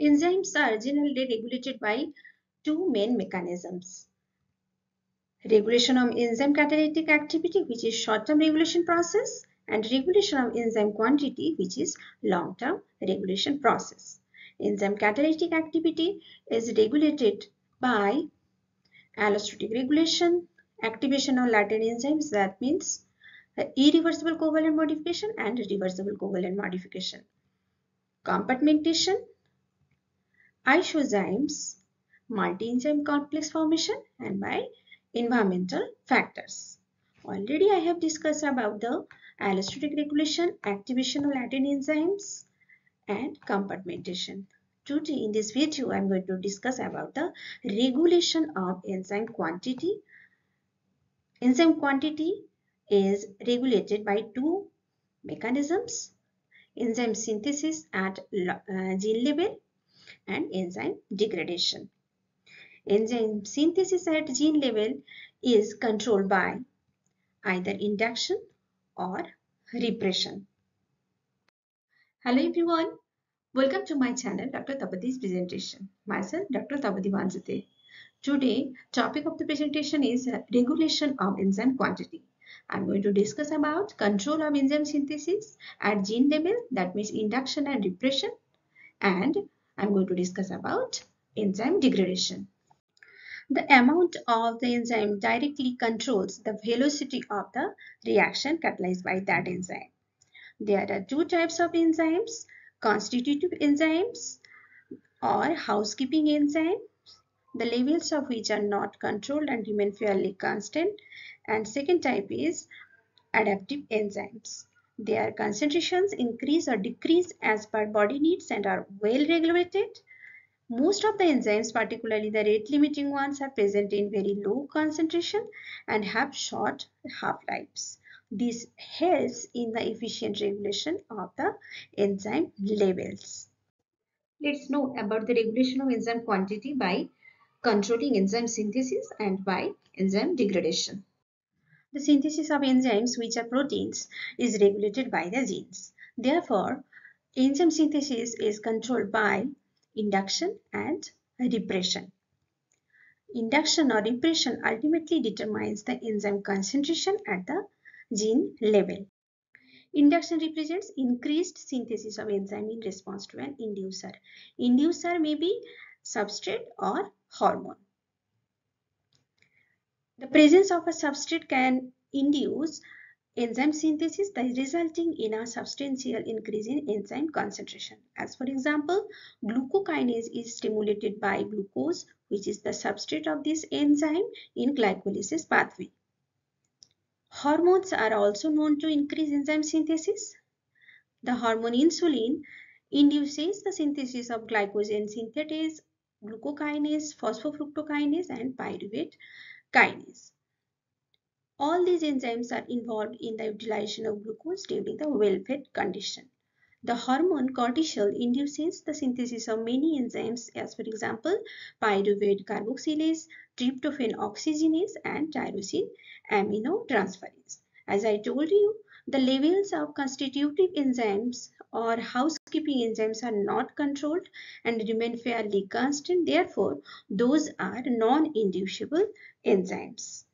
Enzymes are generally regulated by two main mechanisms. Regulation of enzyme catalytic activity which is short-term regulation process and regulation of enzyme quantity which is long-term regulation process. Enzyme catalytic activity is regulated by allosteric regulation, activation of latent enzymes that means uh, irreversible covalent modification and reversible covalent modification. Compartmentation, isozymes, multi-enzyme complex formation and by environmental factors. Already I have discussed about the allosteric regulation, activation of latent enzymes and compartmentation. Today in this video I am going to discuss about the regulation of enzyme quantity. Enzyme quantity is regulated by two mechanisms enzyme synthesis at uh, gene level and enzyme degradation. Enzyme synthesis at gene level is controlled by either induction or repression. Hello everyone, welcome to my channel Dr. Tapati's presentation. Myself Dr. Tapati Vanjate. Today topic of the presentation is regulation of enzyme quantity. I'm going to discuss about control of enzyme synthesis at gene level that means induction and repression and I'm going to discuss about enzyme degradation. The amount of the enzyme directly controls the velocity of the reaction catalyzed by that enzyme. There are two types of enzymes, constitutive enzymes or housekeeping enzymes, the levels of which are not controlled and remain fairly constant and second type is adaptive enzymes. Their concentrations increase or decrease as per body needs and are well regulated. Most of the enzymes, particularly the rate limiting ones, are present in very low concentration and have short half-lives. This helps in the efficient regulation of the enzyme levels. Let's know about the regulation of enzyme quantity by controlling enzyme synthesis and by enzyme degradation. The synthesis of enzymes, which are proteins, is regulated by the genes. Therefore, enzyme synthesis is controlled by induction and repression. Induction or repression ultimately determines the enzyme concentration at the gene level. Induction represents increased synthesis of enzyme in response to an inducer. Inducer may be substrate or hormone. The presence of a substrate can induce enzyme synthesis resulting in a substantial increase in enzyme concentration. As for example, glucokinase is stimulated by glucose which is the substrate of this enzyme in glycolysis pathway. Hormones are also known to increase enzyme synthesis. The hormone insulin induces the synthesis of glycogen synthetase, glucokinase, phosphofructokinase and pyruvate kinase. All these enzymes are involved in the utilization of glucose during the well-fed condition. The hormone cortisol induces the synthesis of many enzymes as for example pyruvate carboxylase, tryptophan oxygenase and tyrosine aminotransferase. As I told you, the levels of constitutive enzymes or housekeeping enzymes are not controlled and remain fairly constant. Therefore, those are non-inducible enzymes.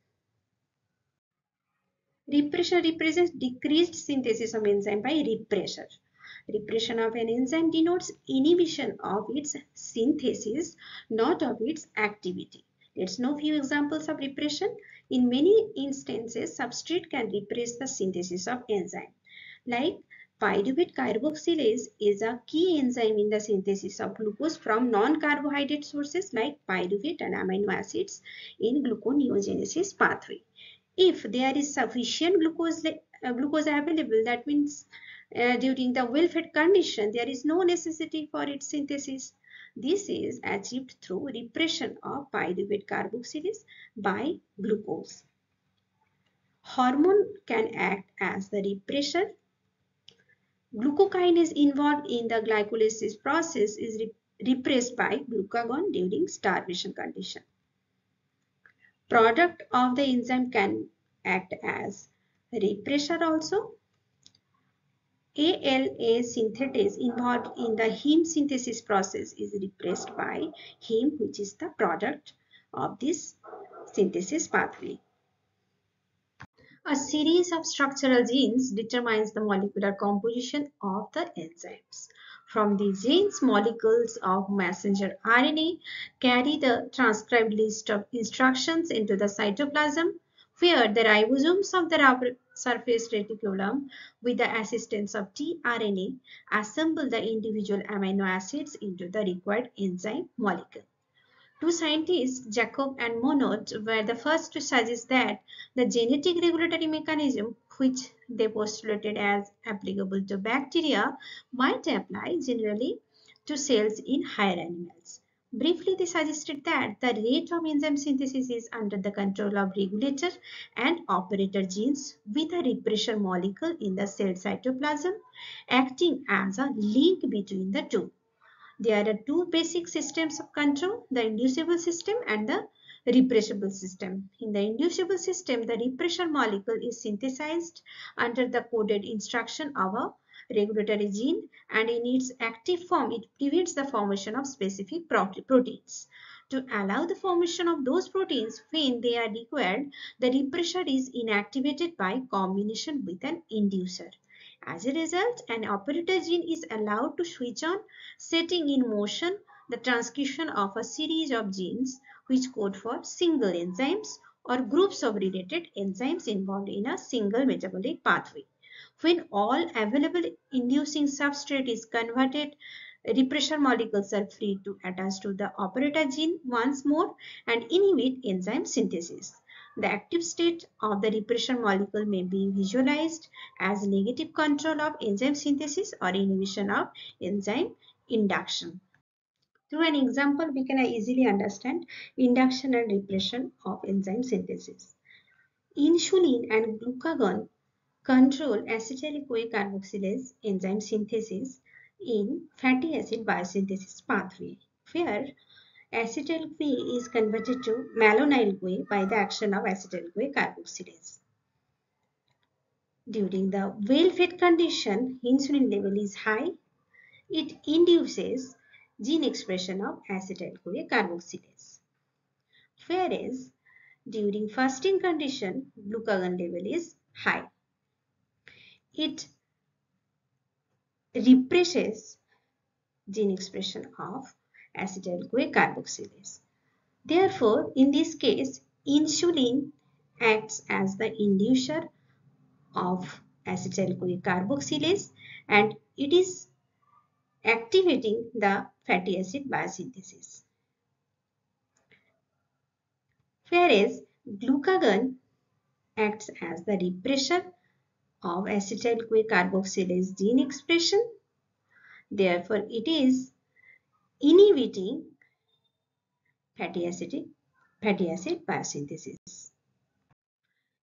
Repression represents decreased synthesis of enzyme by repressor. Repression of an enzyme denotes inhibition of its synthesis, not of its activity. Let's know few examples of repression. In many instances, substrate can repress the synthesis of enzyme. Like Pyruvate carboxylase is a key enzyme in the synthesis of glucose from non-carbohydrate sources like pyruvate and amino acids in gluconeogenesis pathway. If there is sufficient glucose, uh, glucose available, that means uh, during the well-fed condition, there is no necessity for its synthesis. This is achieved through repression of pyruvate carboxylase by glucose. Hormone can act as the repressor Glucokinase involved in the glycolysis process is re repressed by glucagon during starvation condition. Product of the enzyme can act as repressor also. ALA synthetase involved in the heme synthesis process is repressed by heme which is the product of this synthesis pathway. A series of structural genes determines the molecular composition of the enzymes. From these genes, molecules of messenger RNA carry the transcribed list of instructions into the cytoplasm where the ribosomes of the surface reticulum with the assistance of tRNA assemble the individual amino acids into the required enzyme molecule. Two scientists, Jacob and Monod, were the first to suggest that the genetic regulatory mechanism, which they postulated as applicable to bacteria, might apply generally to cells in higher animals. Briefly, they suggested that the rate of enzyme synthesis is under the control of regulator and operator genes with a repressor molecule in the cell cytoplasm acting as a link between the two. There are two basic systems of control, the inducible system and the repressible system. In the inducible system, the repressor molecule is synthesized under the coded instruction of a regulatory gene and in its active form, it prevents the formation of specific proteins. To allow the formation of those proteins when they are required, the repressor is inactivated by combination with an inducer. As a result, an operator gene is allowed to switch on, setting in motion the transcription of a series of genes which code for single enzymes or groups of related enzymes involved in a single metabolic pathway. When all available inducing substrate is converted, repressor molecules are free to attach to the operator gene once more and inhibit enzyme synthesis. The active state of the repression molecule may be visualized as negative control of enzyme synthesis or inhibition of enzyme induction. Through an example, we can easily understand induction and repression of enzyme synthesis. Insulin and glucagon control acetyl-CoA carboxylase enzyme synthesis in fatty acid biosynthesis pathway, where acetyl-CoA is converted to malonyl-CoA by the action of acetyl-CoA carboxylase. During the well-fed condition, insulin level is high. It induces gene expression of acetyl-CoA carboxylase. Whereas during fasting condition, glucagon level is high. It represses gene expression of acetyl-CoA carboxylase. Therefore, in this case, insulin acts as the inducer of acetyl-CoA carboxylase and it is activating the fatty acid biosynthesis. Whereas glucagon acts as the repressor of acetyl-CoA carboxylase gene expression. Therefore, it is inhibiting fatty acid, fatty acid biosynthesis.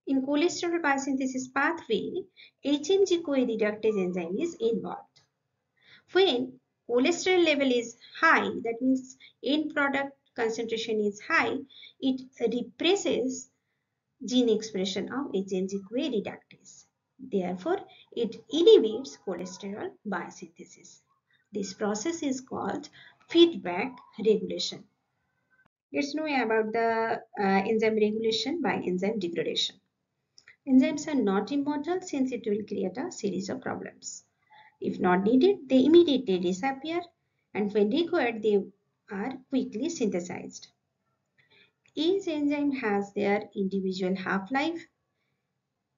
In cholesterol biosynthesis pathway, HMG-CoA reductase enzyme is involved. When cholesterol level is high, that means end product concentration is high, it represses gene expression of HMG-CoA reductase. Therefore, it inhibits cholesterol biosynthesis. This process is called feedback regulation. Let's know about the uh, enzyme regulation by enzyme degradation. Enzymes are not immortal since it will create a series of problems. If not needed, they immediately disappear and when required, they are quickly synthesized. Each enzyme has their individual half-life.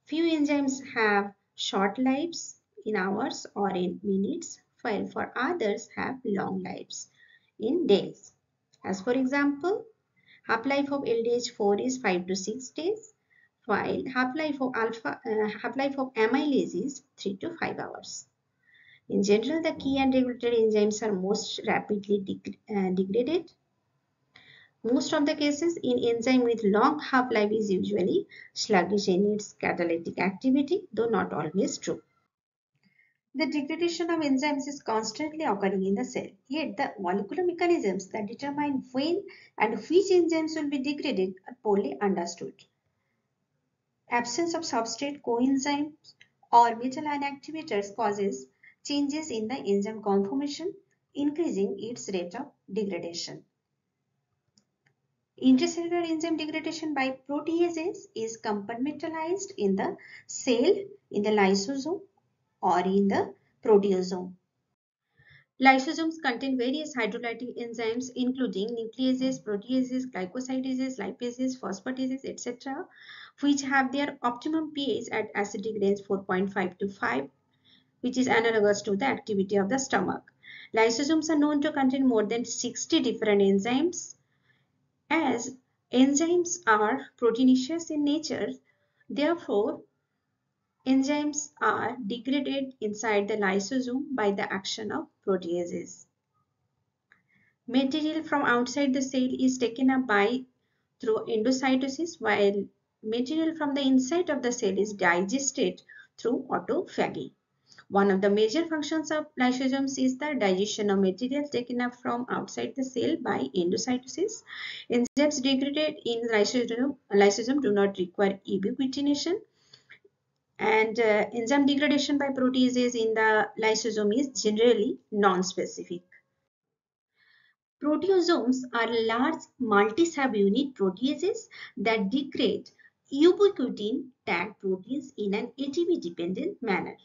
Few enzymes have short lives in hours or in minutes, while for others have long lives in days. As for example, half-life of LDH4 is 5 to 6 days, while half-life of alpha uh, half-life of amylase is 3 to 5 hours. In general, the key and regulatory enzymes are most rapidly uh, degraded. Most of the cases in enzyme with long half-life is usually sluggish in its catalytic activity, though not always true. The degradation of enzymes is constantly occurring in the cell, yet the molecular mechanisms that determine when and which enzymes will be degraded are poorly understood. Absence of substrate coenzymes or metal ion activators causes changes in the enzyme conformation, increasing its rate of degradation. Intracellular enzyme degradation by proteases is compartmentalized in the cell, in the lysosome or in the proteasome. Lysosomes contain various hydrolytic enzymes including nucleases, proteases, glycosidases, lipases, phosphatases, etc. which have their optimum pH at acidic range 4.5 to 5 which is analogous to the activity of the stomach. Lysosomes are known to contain more than 60 different enzymes. As enzymes are proteinaceous in nature, therefore enzymes are degraded inside the lysosome by the action of proteases. Material from outside the cell is taken up by through endocytosis while material from the inside of the cell is digested through autophagy. One of the major functions of lysosomes is the digestion of material taken up from outside the cell by endocytosis. Enzymes degraded in lysosome, lysosome do not require ubiquitination and uh, enzyme degradation by proteases in the lysosome is generally non-specific. Proteasomes are large multi-subunit proteases that degrade ubiquitin tagged proteins in an ATP dependent manner.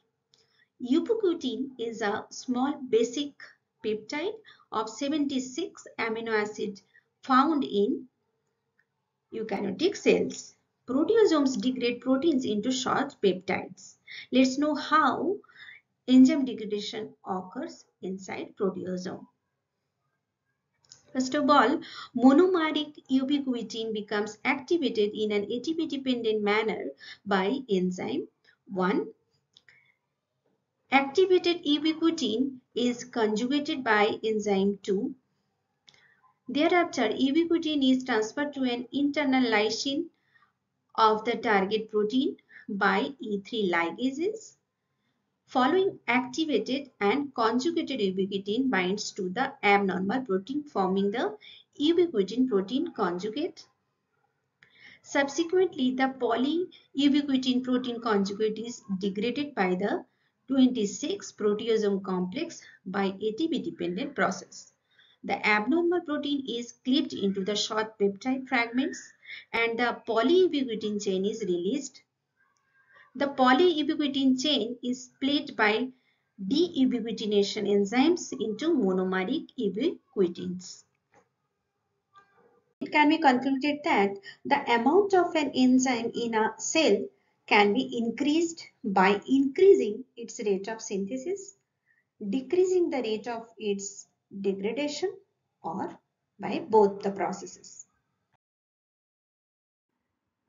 Ubiquitin is a small basic peptide of 76 amino acid found in eukaryotic cells. Proteasomes degrade proteins into short peptides. Let's know how enzyme degradation occurs inside proteasome. First of all, monomeric ubiquitin becomes activated in an ATP-dependent manner by enzyme 1. Activated ubiquitin is conjugated by enzyme 2. Thereafter, ubiquitin is transferred to an internal lysine of the target protein by E3 ligases. Following activated and conjugated ubiquitin binds to the abnormal protein forming the ubiquitin protein conjugate. Subsequently, the polyubiquitin protein conjugate is degraded by the 26 proteasome complex by ATP dependent process. The abnormal protein is clipped into the short peptide fragments and the polyubiquitin chain is released. The polyubiquitin chain is split by deubiquitination enzymes into monomeric ubiquitins. It can be concluded that the amount of an enzyme in a cell can be increased by increasing its rate of synthesis, decreasing the rate of its degradation or by both the processes.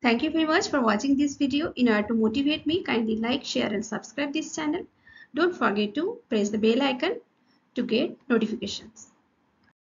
Thank you very much for watching this video. In order to motivate me, kindly like, share and subscribe this channel. Don't forget to press the bell icon to get notifications.